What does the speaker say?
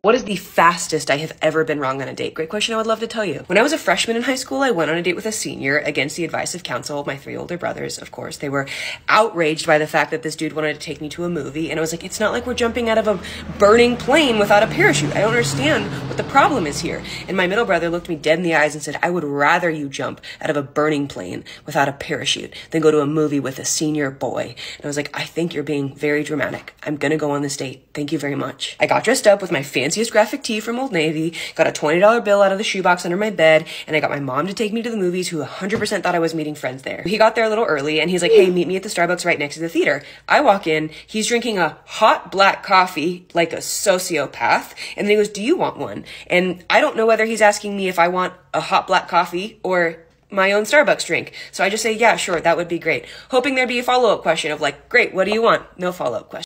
What is the fastest I have ever been wrong on a date? Great question. I would love to tell you. When I was a freshman in high school, I went on a date with a senior against the advice of counsel, my three older brothers, of course. They were outraged by the fact that this dude wanted to take me to a movie. And I was like, it's not like we're jumping out of a burning plane without a parachute. I don't understand what the problem is here. And my middle brother looked me dead in the eyes and said, I would rather you jump out of a burning plane without a parachute than go to a movie with a senior boy. And I was like, I think you're being very dramatic. I'm going to go on this date. Thank you very much. I got dressed up with my fanciest graphic tee from Old Navy, got a $20 bill out of the shoebox under my bed, and I got my mom to take me to the movies who 100% thought I was meeting friends there. He got there a little early and he's like, hey, meet me at the Starbucks right next to the theater. I walk in, he's drinking a hot black coffee like a sociopath, and then he goes, do you want one? And I don't know whether he's asking me if I want a hot black coffee or my own Starbucks drink. So I just say, yeah, sure, that would be great. Hoping there'd be a follow up question of like, great, what do you want? No follow up question.